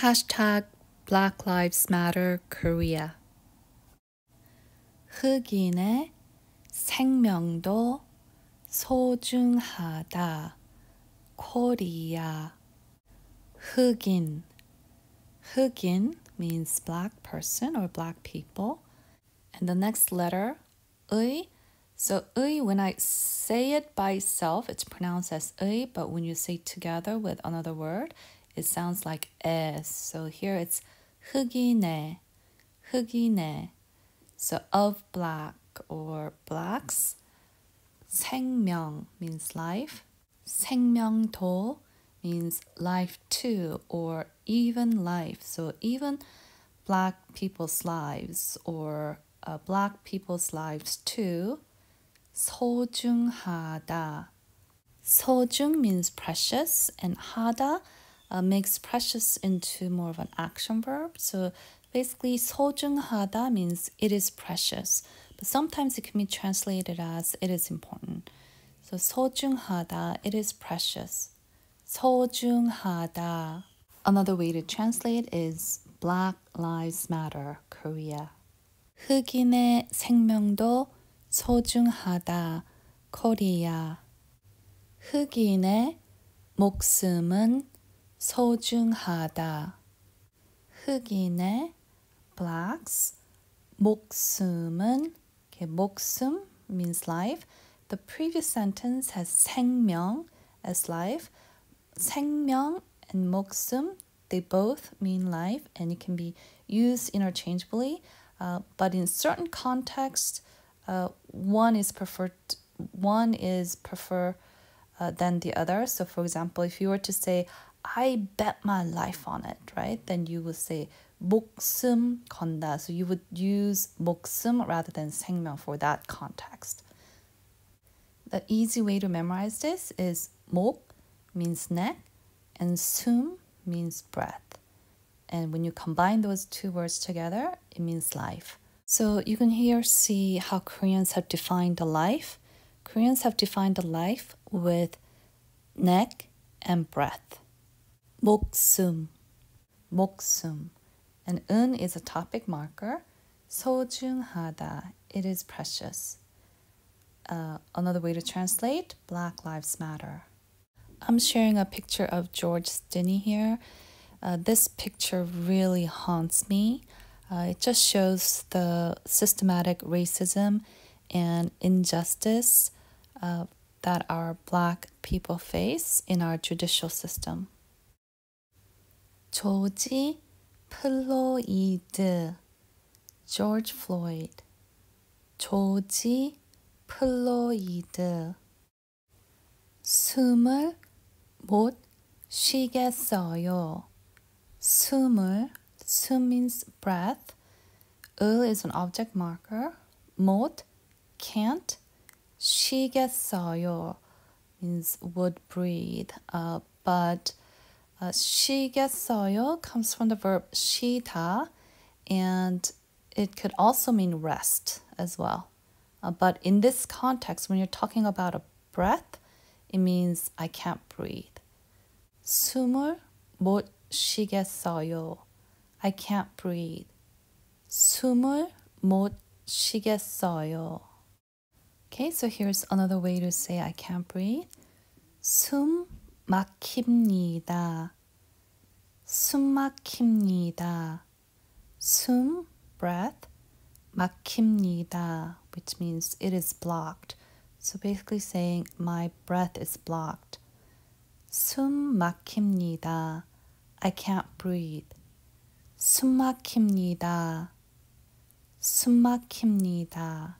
Hashtag Black Lives Matter Korea. 흑인의 생명도 소중하다. 코리아. 흑인. 흑인 means black person or black people. And the next letter, 의. So 의, when I say it by itself, it's pronounced as 의, but when you say together with another word, it sounds like s. So here it's 흑인의, 흑인의. So of black or blacks. 생명 means life. 생명도 means life too or even life. So even black people's lives or uh, black people's lives too. 소중하다. 소중 means precious and 하다 uh, makes precious into more of an action verb. So basically 소중하다 means it is precious. But sometimes it can be translated as it is important. So 소중하다, it is precious. 소중하다. Another way to translate is Black Lives Matter, Korea. 흑인의 생명도 소중하다, 코리아. 흑인의 목숨은 소중하다. 흑인의 blacks 목숨은 okay, 목숨 means life. The previous sentence has 생명 as life. 생명 and 목숨 they both mean life and it can be used interchangeably. Uh, but in certain contexts, uh, one is preferred. One is prefer uh, than the other. So, for example, if you were to say, "I bet my life on it," right? Then you would say 목숨 건다. So you would use 목숨 rather than 생명 for that context. The easy way to memorize this is 목 means neck and 숨 means breath. And when you combine those two words together, it means life. So you can here see how Koreans have defined the life. Koreans have defined the life with neck and breath. 목숨, 목숨. And 은 is a topic marker. 소중하다, it is precious. Uh, another way to translate, Black Lives Matter. I'm sharing a picture of George Stinney here. Uh, this picture really haunts me. Uh, it just shows the systematic racism and injustice uh, that our black people face in our judicial system. 조지 플로이드 George Floyd 조지 플로이드 숨을 못 쉬겠어요. 숨을 숨 means breath. 을 is an object marker. 못 can't. 쉬겠어요 means would breathe. Uh, but uh, 쉬겠어요 comes from the verb 쉬다, and it could also mean rest as well. Uh, but in this context, when you're talking about a breath, it means I can't breathe. 숨을 못 쉬겠어요. I can't breathe. 숨을 못 쉬겠어요. Okay, so here's another way to say I can't breathe. 숨 막힙니다. 숨 막힙니다. 숨, breath, 막힙니다, which means it is blocked. So basically saying my breath is blocked. 숨 막힙니다. I can't breathe. 숨 막힙니다. 숨 막힙니다.